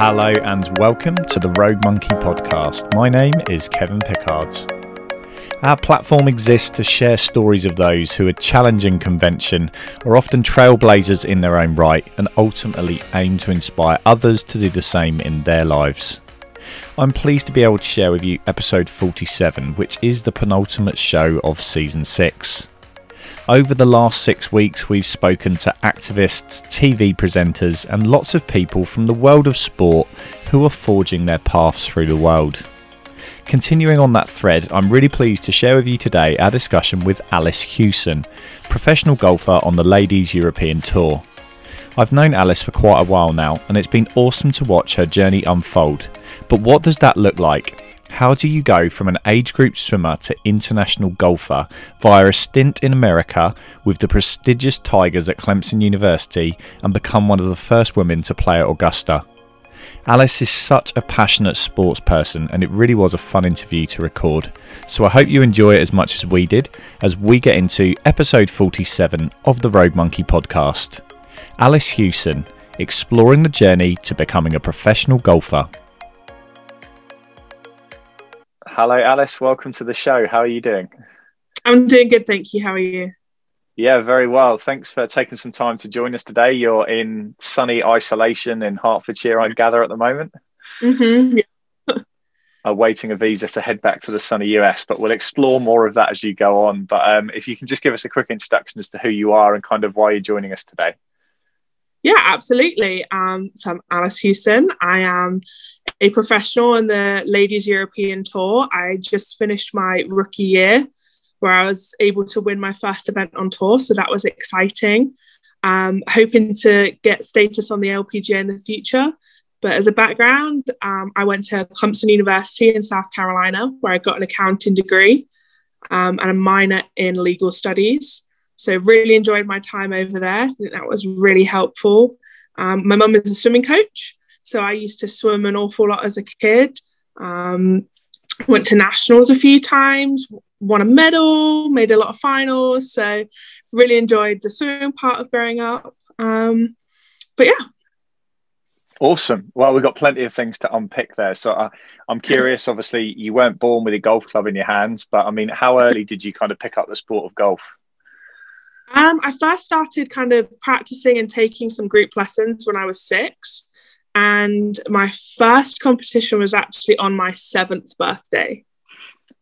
Hello and welcome to the Rogue Monkey podcast. My name is Kevin Pickard. Our platform exists to share stories of those who are challenging convention, are often trailblazers in their own right, and ultimately aim to inspire others to do the same in their lives. I'm pleased to be able to share with you episode 47, which is the penultimate show of season 6. Over the last six weeks, we've spoken to activists, TV presenters, and lots of people from the world of sport who are forging their paths through the world. Continuing on that thread, I'm really pleased to share with you today our discussion with Alice Hewson, professional golfer on the Ladies European Tour. I've known Alice for quite a while now, and it's been awesome to watch her journey unfold. But what does that look like? How do you go from an age group swimmer to international golfer via a stint in America with the prestigious Tigers at Clemson University and become one of the first women to play at Augusta? Alice is such a passionate sports person, and it really was a fun interview to record. So I hope you enjoy it as much as we did as we get into episode 47 of the Rogue Monkey podcast. Alice Hewson, exploring the journey to becoming a professional golfer. Hello, Alice. Welcome to the show. How are you doing? I'm doing good, thank you. How are you? Yeah, very well. Thanks for taking some time to join us today. You're in sunny isolation in Hertfordshire, I gather, at the moment. Mm-hmm. Yeah. Awaiting a visa to head back to the sunny US, but we'll explore more of that as you go on. But um, if you can just give us a quick introduction as to who you are and kind of why you're joining us today. Yeah, absolutely. Um, so I'm Alice Hewson. I am a professional in the Ladies European Tour. I just finished my rookie year where I was able to win my first event on tour. So that was exciting. Um, hoping to get status on the LPGA in the future. But as a background, um, I went to Clemson University in South Carolina where I got an accounting degree um, and a minor in legal studies. So really enjoyed my time over there. I think that was really helpful. Um, my mum is a swimming coach, so I used to swim an awful lot as a kid. Um, went to nationals a few times, won a medal, made a lot of finals. So really enjoyed the swimming part of growing up. Um, but yeah. Awesome. Well, we've got plenty of things to unpick there. So uh, I'm curious. Obviously, you weren't born with a golf club in your hands, but I mean, how early did you kind of pick up the sport of golf? Um, I first started kind of practicing and taking some group lessons when I was six. And my first competition was actually on my seventh birthday.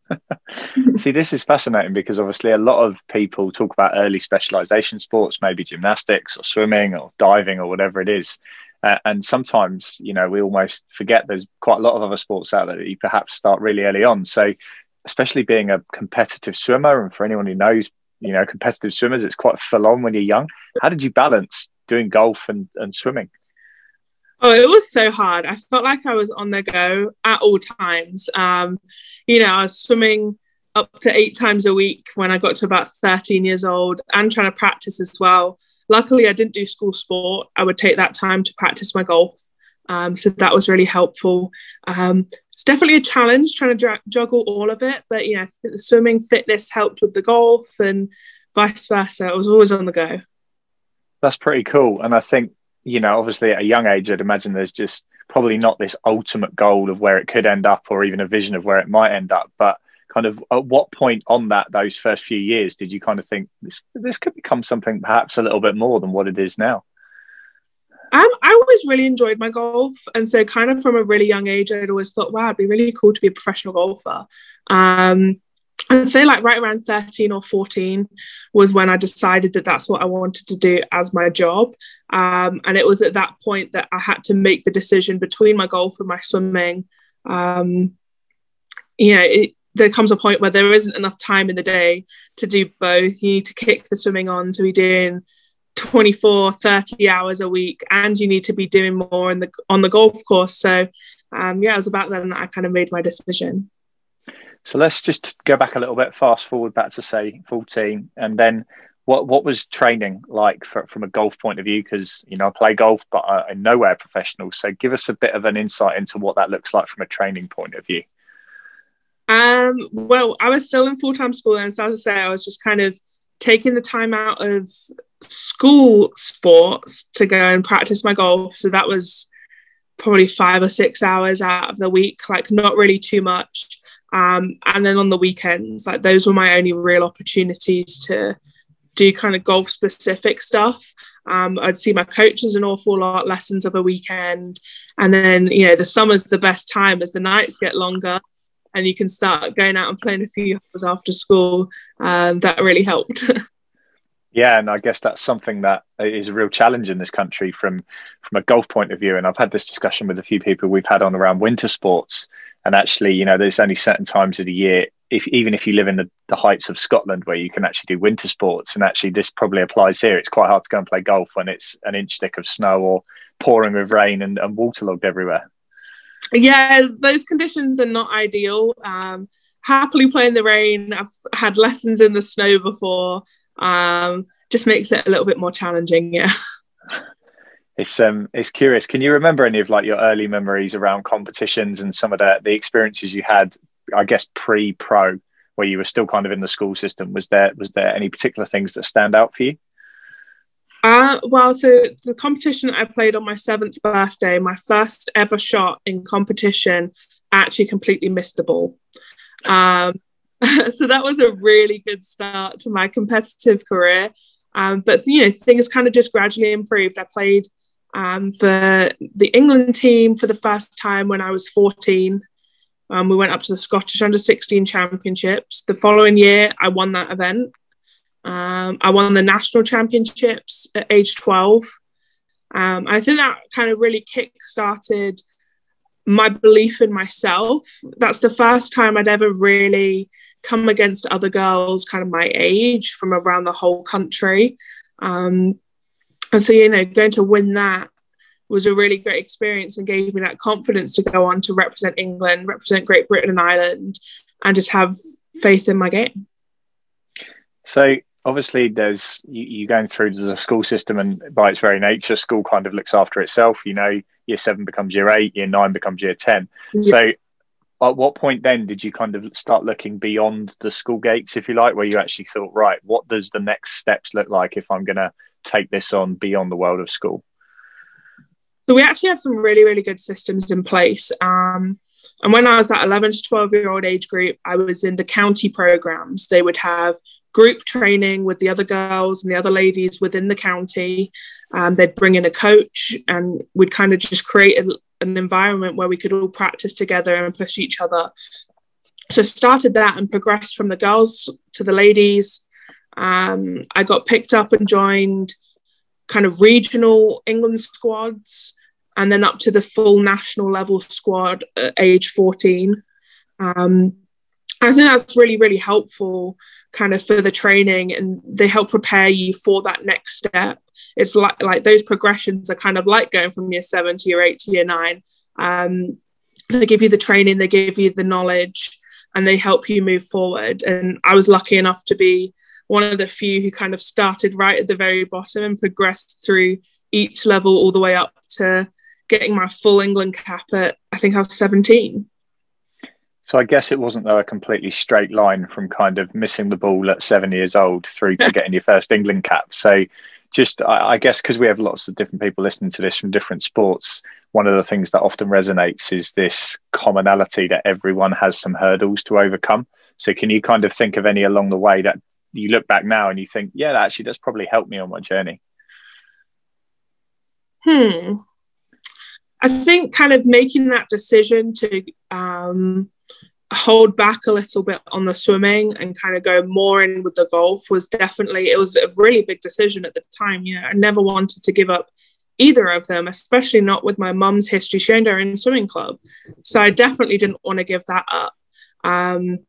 See, this is fascinating because obviously a lot of people talk about early specialization sports, maybe gymnastics or swimming or diving or whatever it is. Uh, and sometimes, you know, we almost forget there's quite a lot of other sports out there that you perhaps start really early on. So, especially being a competitive swimmer, and for anyone who knows you know competitive swimmers it's quite full on when you're young how did you balance doing golf and, and swimming oh it was so hard i felt like i was on the go at all times um, you know i was swimming up to eight times a week when i got to about 13 years old and trying to practice as well luckily i didn't do school sport i would take that time to practice my golf um, so that was really helpful um, it's definitely a challenge trying to juggle all of it. But you know, the swimming fitness helped with the golf and vice versa. I was always on the go. That's pretty cool. And I think, you know, obviously at a young age, I'd imagine there's just probably not this ultimate goal of where it could end up or even a vision of where it might end up. But kind of at what point on that, those first few years, did you kind of think this, this could become something perhaps a little bit more than what it is now? Um, I always really enjoyed my golf, and so kind of from a really young age, I'd always thought, wow, it'd be really cool to be a professional golfer. Um, I'd say like right around 13 or 14 was when I decided that that's what I wanted to do as my job. Um, and it was at that point that I had to make the decision between my golf and my swimming. Um, you know, it, there comes a point where there isn't enough time in the day to do both. You need to kick the swimming on to be doing 24 30 hours a week and you need to be doing more in the on the golf course so um, yeah it was about then that i kind of made my decision so let's just go back a little bit fast forward back to say 14 and then what what was training like for, from a golf point of view because you know i play golf but I, i'm nowhere professional so give us a bit of an insight into what that looks like from a training point of view um well i was still in full-time school and so as i say i was just kind of taking the time out of school sports to go and practice my golf. So that was probably five or six hours out of the week, like not really too much. Um, and then on the weekends, like those were my only real opportunities to do kind of golf specific stuff. Um, I'd see my coaches an awful lot, lessons of a weekend. And then, you know, the summer's the best time as the nights get longer and you can start going out and playing a few hours after school. Um, that really helped. yeah, and I guess that's something that is a real challenge in this country from from a golf point of view. And I've had this discussion with a few people we've had on around winter sports. And actually, you know, there's only certain times of the year, if even if you live in the, the heights of Scotland, where you can actually do winter sports. And actually, this probably applies here. It's quite hard to go and play golf when it's an inch thick of snow or pouring with rain and, and waterlogged everywhere yeah, those conditions are not ideal. Um, happily play in the rain. I've had lessons in the snow before. Um, just makes it a little bit more challenging. Yeah. It's um it's curious. Can you remember any of like your early memories around competitions and some of the the experiences you had? I guess pre pro, where you were still kind of in the school system. Was there was there any particular things that stand out for you? Uh, well, so the competition I played on my seventh birthday, my first ever shot in competition, actually completely missed the ball. Um, so that was a really good start to my competitive career. Um, but you know, things kind of just gradually improved. I played um, for the England team for the first time when I was 14. Um, we went up to the Scottish Under 16 Championships. The following year, I won that event. Um, I won the national championships at age 12. Um, I think that kind of really kick started my belief in myself. That's the first time I'd ever really come against other girls kind of my age from around the whole country. Um, and so, you know, going to win that was a really great experience and gave me that confidence to go on to represent England, represent Great Britain and Ireland, and just have faith in my game. So, obviously there's you, you going through the school system and by its very nature school kind of looks after itself you know year seven becomes year eight year nine becomes year 10 yeah. so at what point then did you kind of start looking beyond the school gates if you like where you actually thought right what does the next steps look like if i'm going to take this on beyond the world of school so we actually have some really really good systems in place um, and when I was that 11 to 12 year old age group, I was in the county programs. They would have group training with the other girls and the other ladies within the county. Um, they'd bring in a coach and we'd kind of just create a, an environment where we could all practice together and push each other. So started that and progressed from the girls to the ladies. Um, I got picked up and joined kind of regional England squads and then up to the full national level squad at age 14. Um, I think that's really, really helpful kind of for the training and they help prepare you for that next step. It's like like those progressions are kind of like going from year seven to year eight to year nine. Um, they give you the training, they give you the knowledge, and they help you move forward. And I was lucky enough to be one of the few who kind of started right at the very bottom and progressed through each level all the way up to getting my full England cap at I think I was 17. So I guess it wasn't though a completely straight line from kind of missing the ball at seven years old through to getting your first England cap. So just I, I guess because we have lots of different people listening to this from different sports, one of the things that often resonates is this commonality that everyone has some hurdles to overcome. So can you kind of think of any along the way that you look back now and you think, yeah, actually that's probably helped me on my journey? Hmm. I think kind of making that decision to um, hold back a little bit on the swimming and kind of go more in with the golf was definitely it was a really big decision at the time. You know, I never wanted to give up either of them, especially not with my mum's history. She owned her own swimming club, so I definitely didn't want to give that up. Um,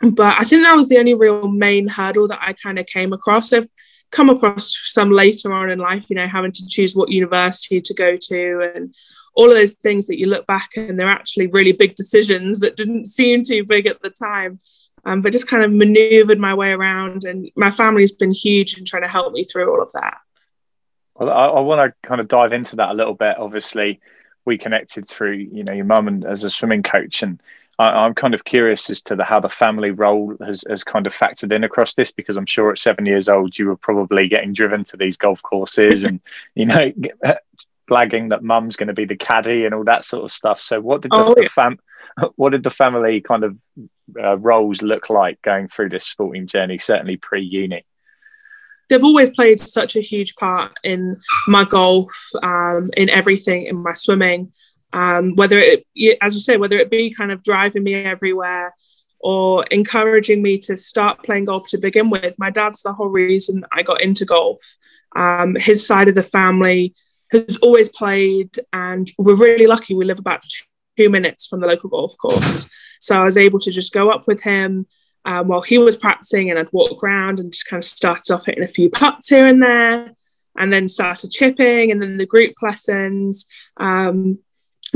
but I think that was the only real main hurdle that I kind of came across. I've come across some later on in life, you know, having to choose what university to go to and all of those things that you look back and they're actually really big decisions, but didn't seem too big at the time. Um, but just kind of maneuvered my way around, and my family's been huge in trying to help me through all of that. Well, I, I want to kind of dive into that a little bit. Obviously, we connected through, you know, your mum and as a swimming coach, and I, am kind of curious as to the, how the family role has, has kind of factored in across this because I'm sure at seven years old you were probably getting driven to these golf courses and you know blagging that mum's going to be the caddy and all that sort of stuff. So what did the, oh, yeah. fam what did the family kind of uh, roles look like going through this sporting journey? Certainly pre uni. They've always played such a huge part in my golf, um, in everything, in my swimming. Um, whether it, as you say, whether it be kind of driving me everywhere or encouraging me to start playing golf to begin with. My dad's the whole reason I got into golf. Um, his side of the family has always played, and we're really lucky. We live about two minutes from the local golf course. So I was able to just go up with him um, while he was practicing, and I'd walk around and just kind of started off hitting a few putts here and there, and then started chipping, and then the group lessons. Um,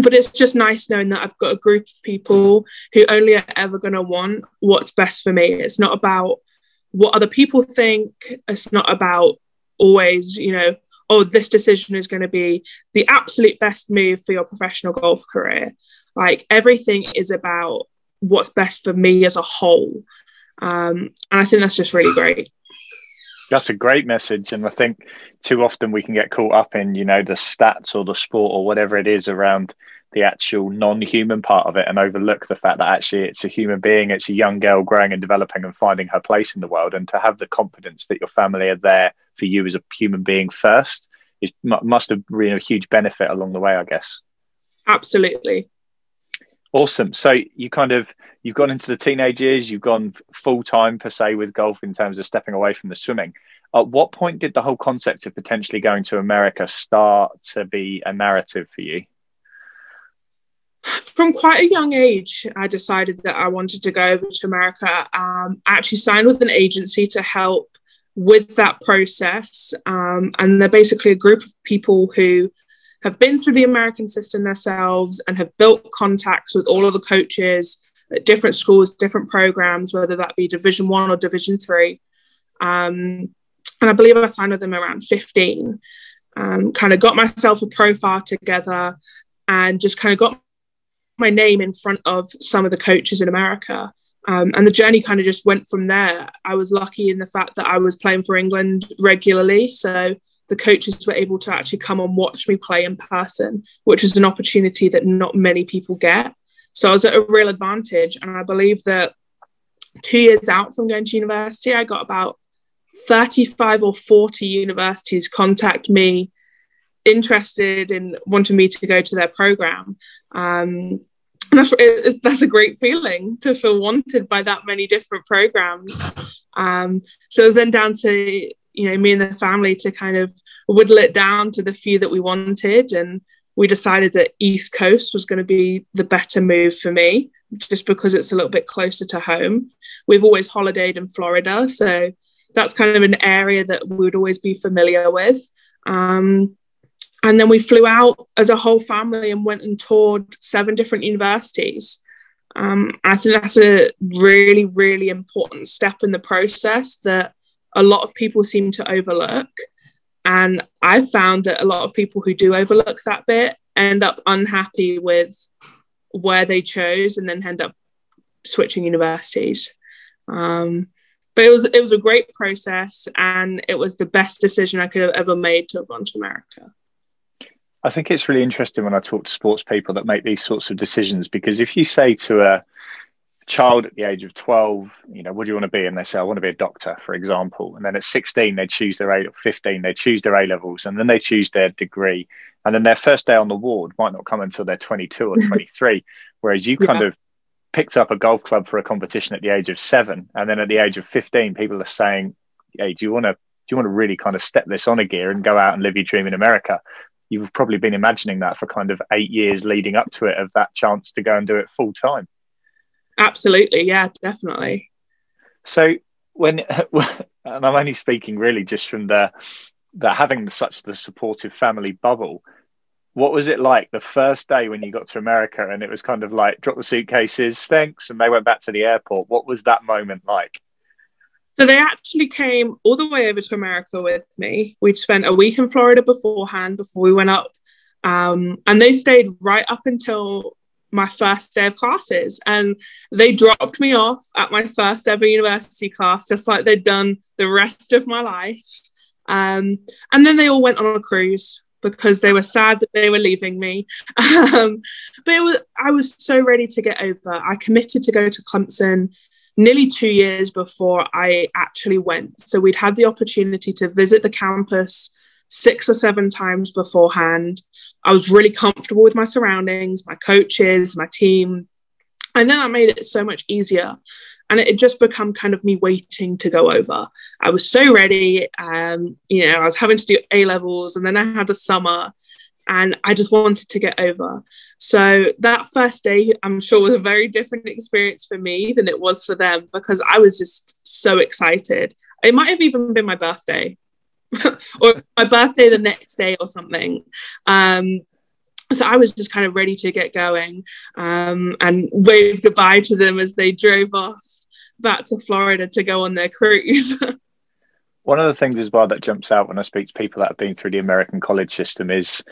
but it's just nice knowing that I've got a group of people who only are ever going to want what's best for me. It's not about what other people think. It's not about always, you know, oh, this decision is going to be the absolute best move for your professional golf career. Like everything is about what's best for me as a whole. Um, and I think that's just really great. That's a great message. And I think too often we can get caught up in, you know, the stats or the sport or whatever it is around the actual non-human part of it and overlook the fact that actually it's a human being it's a young girl growing and developing and finding her place in the world and to have the confidence that your family are there for you as a human being first it must have been a huge benefit along the way i guess absolutely awesome so you kind of you've gone into the teenage years you've gone full time per se with golf in terms of stepping away from the swimming at what point did the whole concept of potentially going to america start to be a narrative for you from quite a young age, I decided that I wanted to go over to America. Um, I actually signed with an agency to help with that process. Um, and they're basically a group of people who have been through the American system themselves and have built contacts with all of the coaches at different schools, different programs, whether that be Division One or Division Three. Um, and I believe I signed with them around 15. Um, kind of got myself a profile together and just kind of got my name in front of some of the coaches in America. Um, and the journey kind of just went from there. I was lucky in the fact that I was playing for England regularly. So the coaches were able to actually come and watch me play in person, which is an opportunity that not many people get. So I was at a real advantage. And I believe that two years out from going to university, I got about 35 or 40 universities contact me interested in wanting me to go to their program. Um, that's that's a great feeling to feel wanted by that many different programs. Um, so it was then down to you know me and the family to kind of whittle it down to the few that we wanted, and we decided that East Coast was going to be the better move for me, just because it's a little bit closer to home. We've always holidayed in Florida, so that's kind of an area that we would always be familiar with. Um, and then we flew out as a whole family and went and toured seven different universities. Um, I think that's a really, really important step in the process that a lot of people seem to overlook. And I've found that a lot of people who do overlook that bit end up unhappy with where they chose and then end up switching universities. Um, but it was it was a great process and it was the best decision I could have ever made to have gone to America. I think it's really interesting when I talk to sports people that make these sorts of decisions because if you say to a child at the age of 12, you know, what do you want to be? And they say, I want to be a doctor, for example. And then at 16, they choose their A, 15, they choose their A levels and then they choose their degree. And then their first day on the ward might not come until they're 22 or 23. Whereas you kind yeah. of picked up a golf club for a competition at the age of seven. And then at the age of 15, people are saying, Hey, do you want to do you want to really kind of step this on a gear and go out and live your dream in America? you've probably been imagining that for kind of eight years leading up to it of that chance to go and do it full time absolutely yeah definitely so when and i'm only speaking really just from the that having such the supportive family bubble what was it like the first day when you got to america and it was kind of like drop the suitcases thanks and they went back to the airport what was that moment like so they actually came all the way over to America with me. We'd spent a week in Florida beforehand before we went up. Um, and they stayed right up until my first day of classes. And they dropped me off at my first ever university class, just like they'd done the rest of my life. Um, and then they all went on a cruise. because they were sad that they were leaving me. Um, but was, I was so ready to get over. I committed to go to Clemson nearly two years before I actually went. So we'd had the opportunity to visit the campus six or seven times beforehand. I was really comfortable with my surroundings, my coaches, my team. And then that made it so much easier. And it had just become kind of me waiting to go over. I was so ready. Um, you know, I was having to do A levels and then I had the summer and I just wanted to get over. So that first day, I'm sure, was a very different experience for me than it was for them because I was just so excited. It might have even been my birthday or my birthday the next day or something. Um, so I was just kind of ready to get going um, and waved goodbye to them as they drove off back to Florida to go on their cruise. One of the things as well that jumps out when I speak to people that have been through the American college system is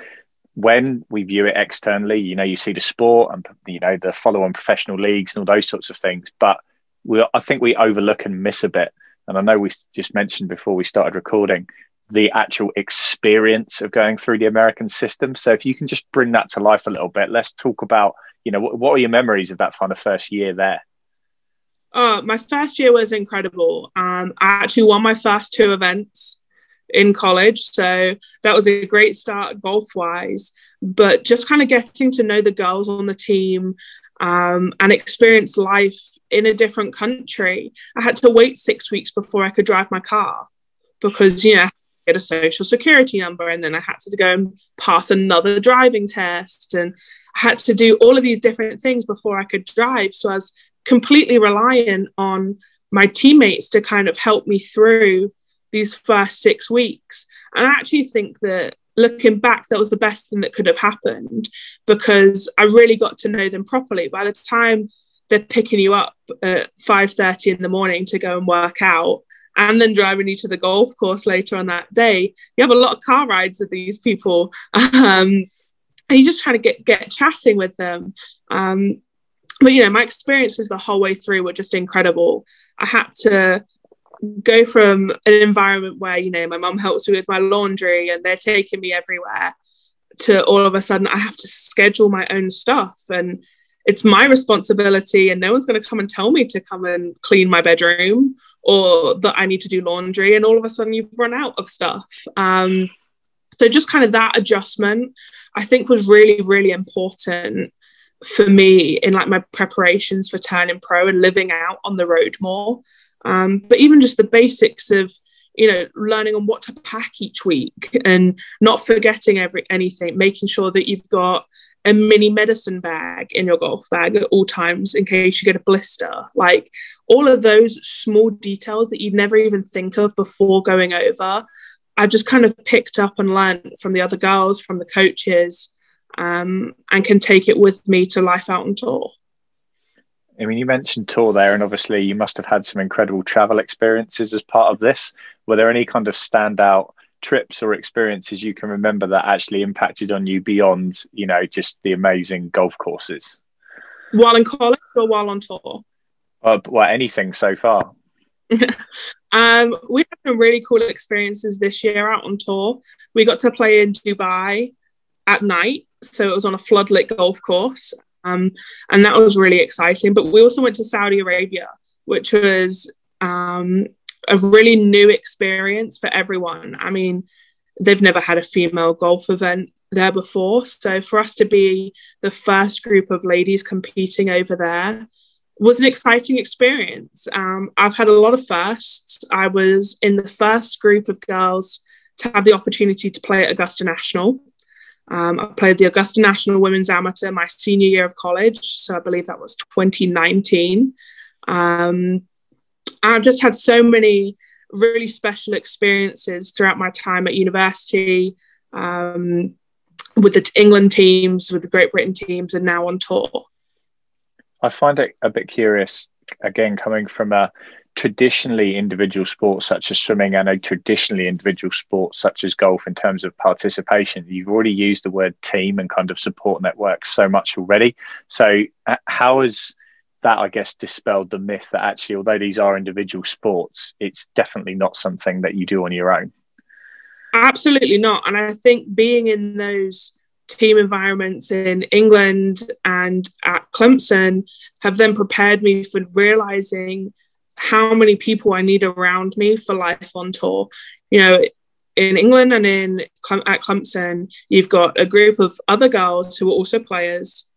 when we view it externally, you know, you see the sport and you know the follow-on professional leagues and all those sorts of things, but we, I think we overlook and miss a bit. And I know we just mentioned before we started recording the actual experience of going through the American system. So if you can just bring that to life a little bit, let's talk about, you know, what, what are your memories of that kind of first year there? Oh, my first year was incredible. Um, I actually won my first two events in college. So that was a great start golf wise. But just kind of getting to know the girls on the team um, and experience life in a different country. I had to wait six weeks before I could drive my car because, you know, get a social security number and then I had to go and pass another driving test and I had to do all of these different things before I could drive. So I was completely reliant on my teammates to kind of help me through these first six weeks. And I actually think that looking back, that was the best thing that could have happened because I really got to know them properly. By the time they're picking you up at 5.30 in the morning to go and work out and then driving you to the golf course later on that day, you have a lot of car rides with these people. Um, and you're just trying to get, get chatting with them. Um, but you know my experiences the whole way through were just incredible i had to go from an environment where you know my mum helps me with my laundry and they're taking me everywhere to all of a sudden I have to schedule my own stuff and it's my responsibility and no one's going to come and tell me to come and clean my bedroom or that I need to do laundry and all of a sudden you've run out of stuff. Um, so just kind of that adjustment I think was really really important for me in like my preparations for turning pro and living out on the road more. Um, but even just the basics of you know learning on what to pack each week and not forgetting every anything making sure that you've got a mini medicine bag in your golf bag at all times in case you get a blister. Like all of those small details that you'd never even think of before going over i've just kind of picked up and learned from the other girls from the coaches um, and can take it with me to life out on tour I mean, you mentioned tour there, and obviously you must have had some incredible travel experiences as part of this. Were there any kind of standout trips or experiences you can remember that actually impacted on you beyond, you know, just the amazing golf courses? While in college or while on tour? Uh, well, anything so far. um, we had some really cool experiences this year out on tour. We got to play in Dubai at night, so it was on a floodlit golf course, um, and that was really exciting. But we also went to Saudi Arabia, which was um, a really new experience for everyone. I mean, they've never had a female golf event there before. So for us to be the first group of ladies competing over there was an exciting experience. Um, I've had a lot of firsts. I was in the first group of girls to have the opportunity to play at Augusta National. Um, I played the Augusta National Women's Amateur my senior year of college, so I believe that was 2019. Um, I've just had so many really special experiences throughout my time at university um, with the England teams, with the Great Britain teams, and now on tour. I find it a bit curious, again, coming from a traditionally individual sports such as swimming and a traditionally individual sport such as golf in terms of participation you've already used the word team and kind of support networks so much already so uh, how has that i guess dispelled the myth that actually although these are individual sports it's definitely not something that you do on your own Absolutely not. And I think being in those team environments in England and at Clemson have then prepared me for realizing how many people I need around me for life on tour. You know, in England and in at Clemson, you've got a group of other girls who are also players.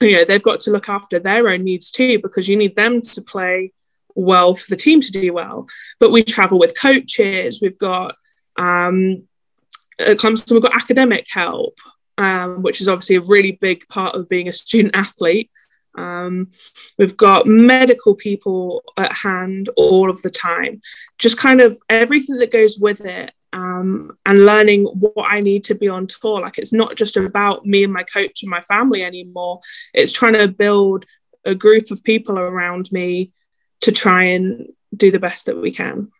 You know, they've got to look after their own needs too because you need them to play well for the team to do well. But we travel with coaches. We've got um, at Clemson, we've got academic help, um, which is obviously a really big part of being a student athlete. Um, we've got medical people at hand all of the time, just kind of everything that goes with it. Um, and learning what I need to be on tour. Like it's not just about me and my coach and my family anymore. It's trying to build a group of people around me to try and do the best that we can.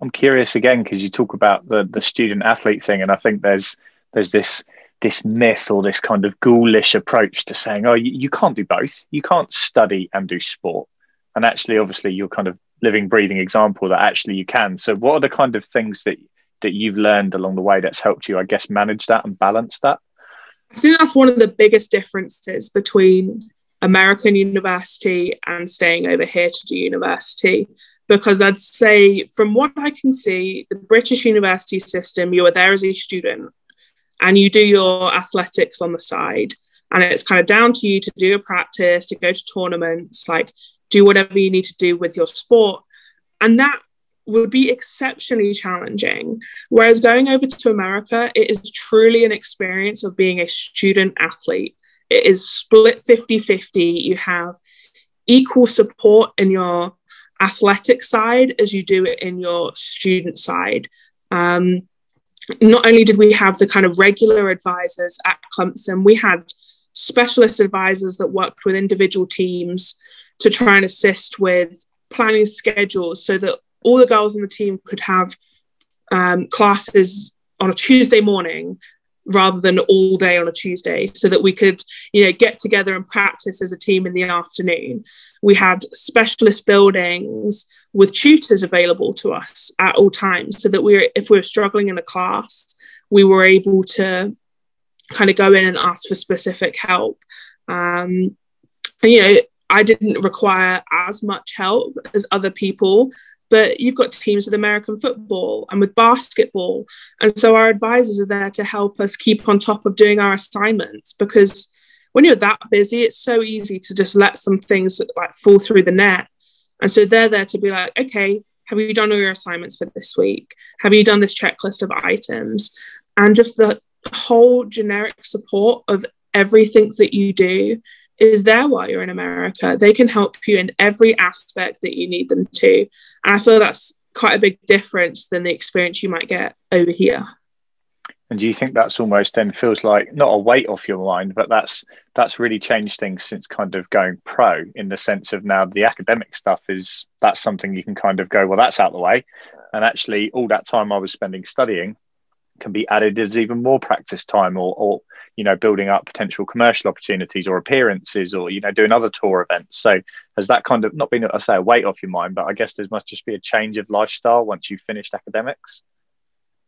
I'm curious again because you talk about the the student athlete thing, and I think there's there's this this myth or this kind of ghoulish approach to saying, oh, you, you can't do both. You can't study and do sport. And actually, obviously, you're kind of living, breathing example that actually you can. So, what are the kind of things that that you've learned along the way that's helped you, I guess, manage that and balance that? I think that's one of the biggest differences between American university and staying over here to do university. Because I'd say, from what I can see, the British university system, you are there as a student and you do your athletics on the side. And it's kind of down to you to do your practice, to go to tournaments, like do whatever you need to do with your sport. And that would be exceptionally challenging. Whereas going over to America, it is truly an experience of being a student athlete. It is split 50 50. You have equal support in your athletic side as you do it in your student side. Um, not only did we have the kind of regular advisors at Clemson, we had specialist advisors that worked with individual teams to try and assist with planning schedules so that all the girls on the team could have um, classes on a Tuesday morning rather than all day on a Tuesday so that we could you know get together and practice as a team in the afternoon. We had specialist buildings with tutors available to us at all times so that we were if we were struggling in a class we were able to kind of go in and ask for specific help. Um, and, you know I didn't require as much help as other people but you've got teams with American football and with basketball. And so our advisors are there to help us keep on top of doing our assignments because when you're that busy, it's so easy to just let some things like fall through the net. And so they're there to be like, okay, have you done all your assignments for this week? Have you done this checklist of items? And just the whole generic support of everything that you do is there while you're in America. They can help you in every aspect that you need them to. And I feel that's quite a big difference than the experience you might get over here. And do you think that's almost then feels like not a weight off your mind, but that's that's really changed things since kind of going pro in the sense of now the academic stuff is that's something you can kind of go, well, that's out the way. And actually all that time I was spending studying can be added as even more practice time or, or you know building up potential commercial opportunities or appearances or you know doing other tour events. So has that kind of not been i say a weight off your mind but i guess there must just be a change of lifestyle once you've finished academics?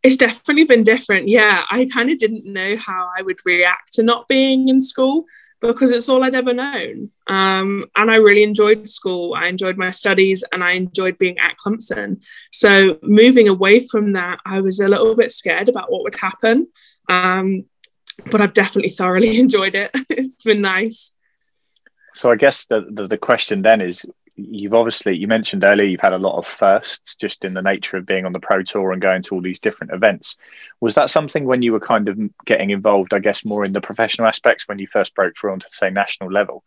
It's definitely been different. Yeah i kind of didn't know how i would react to not being in school because it's all I'd ever known. Um, and I really enjoyed school. I enjoyed my studies and I enjoyed being at Clemson. So moving away from that, I was a little bit scared about what would happen. Um, but I've definitely thoroughly enjoyed it. it's been nice. So I guess the, the, the question then is you've obviously you mentioned earlier you've had a lot of firsts just in the nature of being on the pro tour and going to all these different events. Was that something when you were kind of getting involved i guess more in the professional aspects when you first broke through onto say national level?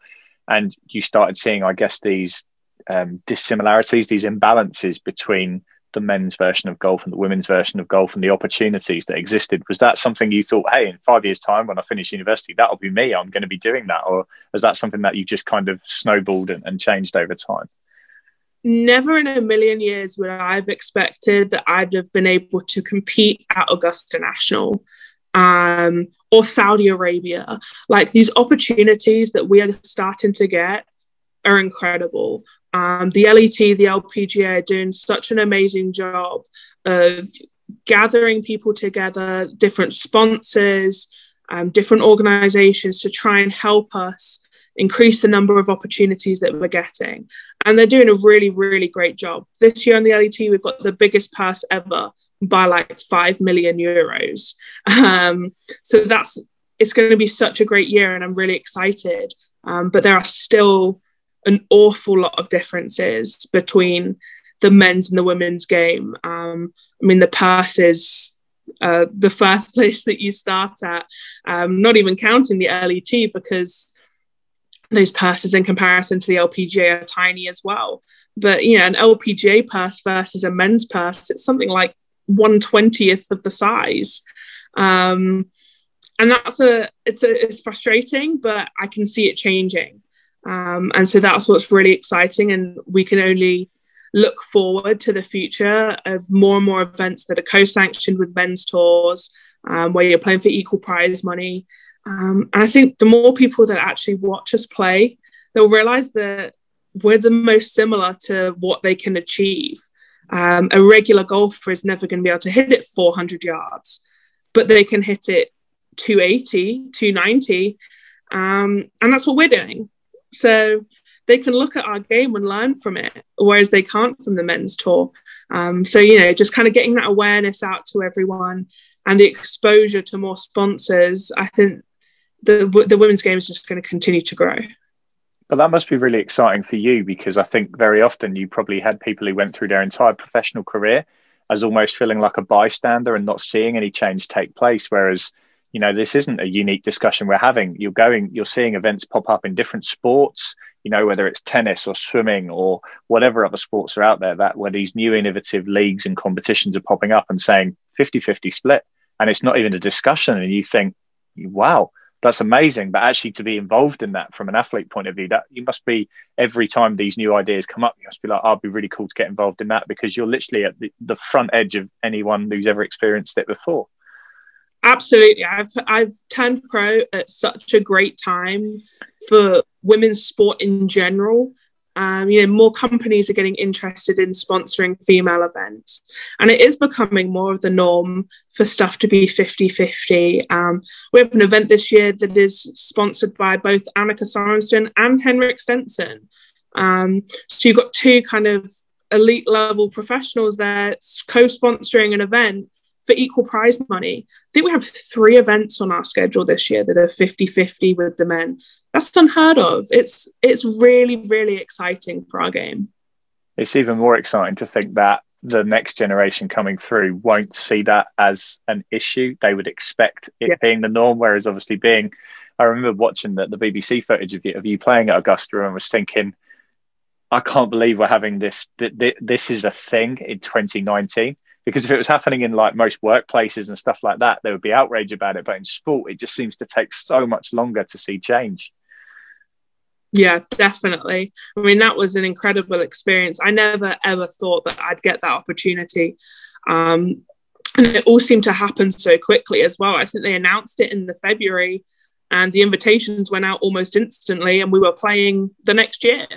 And you started seeing i guess these um, dissimilarities these imbalances between the men's version of golf and the women's version of golf and the opportunities that existed was that something you thought hey in five years time when i finish university that'll be me i'm going to be doing that? Or was that something that you just kind of snowballed and, and changed over time? Never in a million years would i've expected that i'd have been able to compete at augusta national um, or saudi arabia. Like these opportunities that we are starting to get are incredible um, the LET, the LPGA are doing such an amazing job of gathering people together, different sponsors, um, different organizations to try and help us increase the number of opportunities that we're getting. And they're doing a really, really great job. This year on the LET, we've got the biggest purse ever by like 5 million euros. Um, so that's, it's going to be such a great year and I'm really excited. Um, but there are still an awful lot of differences between the men's and the women's game. Um, I mean, the purses uh, the first place that you start at, um, not even counting the LET because those purses in comparison to the LPGA are tiny as well. But yeah, an LPGA purse versus a men's purse, it's something like one twentieth of the size. Um, and that's a it's a it's frustrating, but I can see it changing. Um, and so that's what's really exciting, and we can only look forward to the future of more and more events that are co-sanctioned with men's tours, um, where you're playing for equal prize money. Um, and I think the more people that actually watch us play, they'll realize that we're the most similar to what they can achieve. Um, a regular golfer is never going to be able to hit it 400 yards, but they can hit it 280, 290. Um, and that's what we're doing. So they can look at our game and learn from it, whereas they can't from the men's tour. Um, so, you know, just kind of getting that awareness out to everyone and the exposure to more sponsors, I think the the women's game is just going to continue to grow. But that must be really exciting for you because I think very often you probably had people who went through their entire professional career as almost feeling like a bystander and not seeing any change take place. Whereas, you know, this isn't a unique discussion we're having. You're going, you're seeing events pop up in different sports, you know, whether it's tennis or swimming or whatever other sports are out there, that where these new innovative leagues and competitions are popping up and saying 50 50 split. And it's not even a discussion. And you think, wow, that's amazing. But actually, to be involved in that from an athlete point of view, that you must be every time these new ideas come up, you must be like, oh, "I'd be really cool to get involved in that," because you're literally at the, the front edge of anyone who's ever experienced it before. Absolutely, I've I've turned pro at such a great time for women's sport in general um, you know, more companies are getting interested in sponsoring female events. And it is becoming more of the norm for stuff to be 50 50. Um, we have an event this year that is sponsored by both Annika Sorenstam and Henrik Stenson. Um, so you've got two kind of elite level professionals there co sponsoring an event for equal prize money. I think we have three events on our schedule this year that are 50-50 with the men. That's unheard of. It's it's really, really exciting for our game. It's even more exciting to think that the next generation coming through won't see that as an issue. They would expect it yeah. being the norm, whereas obviously being I remember watching the, the BBC footage of you, of you playing at Augusta and was thinking, I can't believe we're having this. This is a thing in 2019 because if it was happening in like most workplaces and stuff like that, there would be outrage about it. But in sport, it just seems to take so much longer to see change. Yeah, definitely. I mean, that was an incredible experience. I never ever thought that I'd get that opportunity. Um, and it all seemed to happen so quickly as well. I think they announced it in the February and the invitations went out almost instantly and we were playing the next year.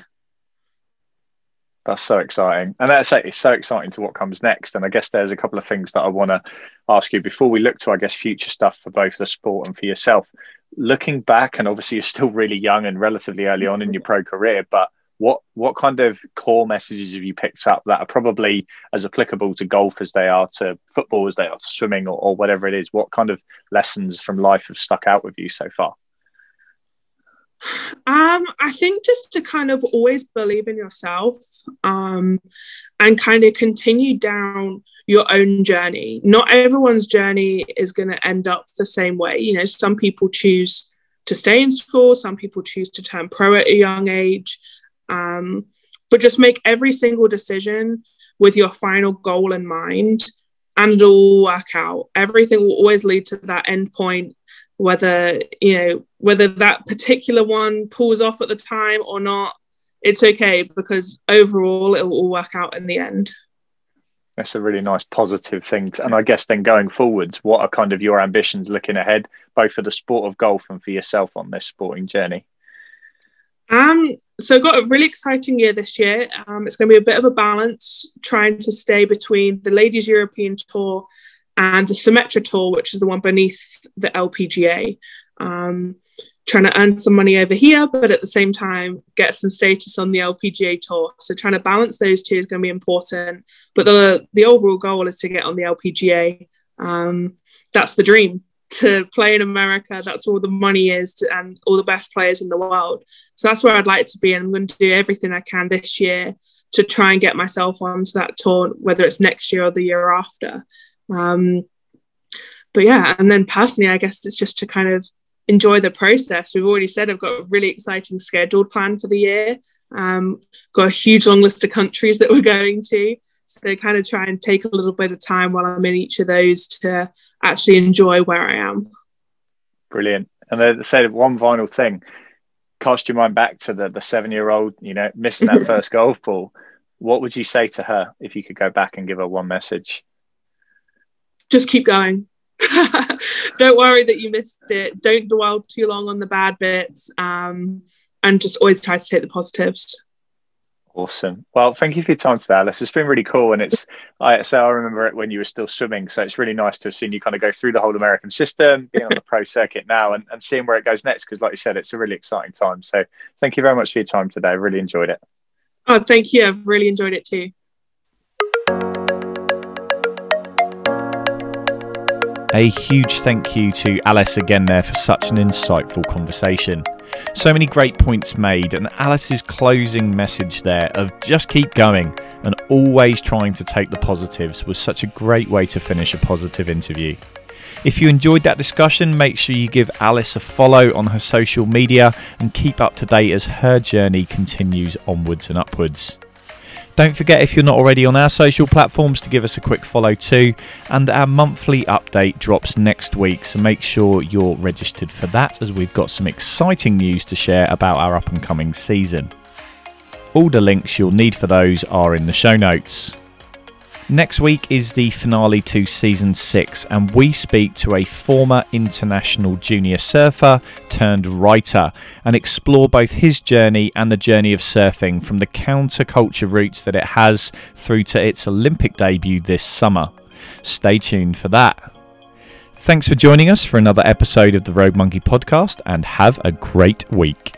That's so exciting. And that's it's so exciting to what comes next. And I guess there's a couple of things that I want to ask you before we look to, I guess, future stuff for both the sport and for yourself. Looking back, and obviously you're still really young and relatively early on in your mm-hmm. pro career, but what what kind of core messages have you picked up that are probably as applicable to golf as they are to football as they are to swimming or, or whatever it is? What kind of lessons from life have stuck out with you so far? Um, I think just to kind of always believe in yourself um, and kind of continue down your own journey. Not everyone's journey is going to end up the same way. You know, some people choose to stay in school, some people choose to turn pro at a young age. Um, but just make every single decision with your final goal in mind and it'll work out. Everything will always lead to that end point whether you know whether that particular one pulls off at the time or not it's okay because overall it will all work out in the end. That's a really nice positive thing. And i guess then going forwards what are kind of your ambitions looking ahead both for the sport of golf and for yourself on this sporting journey? Um, so got a really exciting year this year. Um, it's going to be a bit of a balance, trying to stay between the Ladies European Tour and the Symetra Tour, which is the one beneath the LPGA. Um, trying to earn some money over here, but at the same time get some status on the LPGA tour. So trying to balance those two is going to be important. But the the overall goal is to get on the LPGA. Um, that's the dream to play in America. That's where all the money is to, and all the best players in the world. So that's where I'd like to be. And I'm going to do everything I can this year to try and get myself onto that tour, whether it's next year or the year after. Um, but yeah, and then personally, I guess it's just to kind of enjoy the process. We've already said I've got a really exciting scheduled plan for the year. Um, got a huge long list of countries that we're going to. So kind of try and take a little bit of time while I'm in each of those to actually enjoy where I am. Brilliant. And then they said one final thing. Cast your mind back to the, the seven year old, you know, missing that first golf ball. What would you say to her if you could go back and give her one message? Just keep going. don't worry that you missed it. Don't dwell too long on the bad bits, um, and just always try to take the positives. Awesome. Well, thank you for your time today, Alice. It's been really cool, and it's I so I remember it when you were still swimming. So it's really nice to have seen you kind of go through the whole American system, being on the pro circuit now, and, and seeing where it goes next. Because, like you said, it's a really exciting time. So thank you very much for your time today. I really enjoyed it. Oh, thank you. I've really enjoyed it too. A huge thank you to Alice again there for such an insightful conversation. So many great points made, and Alice's closing message there of just keep going and always trying to take the positives was such a great way to finish a positive interview. If you enjoyed that discussion, make sure you give Alice a follow on her social media and keep up to date as her journey continues onwards and upwards. Don't forget, if you're not already on our social platforms, to give us a quick follow too. And our monthly update drops next week, so make sure you're registered for that as we've got some exciting news to share about our up and coming season. All the links you'll need for those are in the show notes. Next week is the finale to season six, and we speak to a former international junior surfer turned writer and explore both his journey and the journey of surfing from the counterculture roots that it has through to its Olympic debut this summer. Stay tuned for that. Thanks for joining us for another episode of the Rogue Monkey podcast, and have a great week.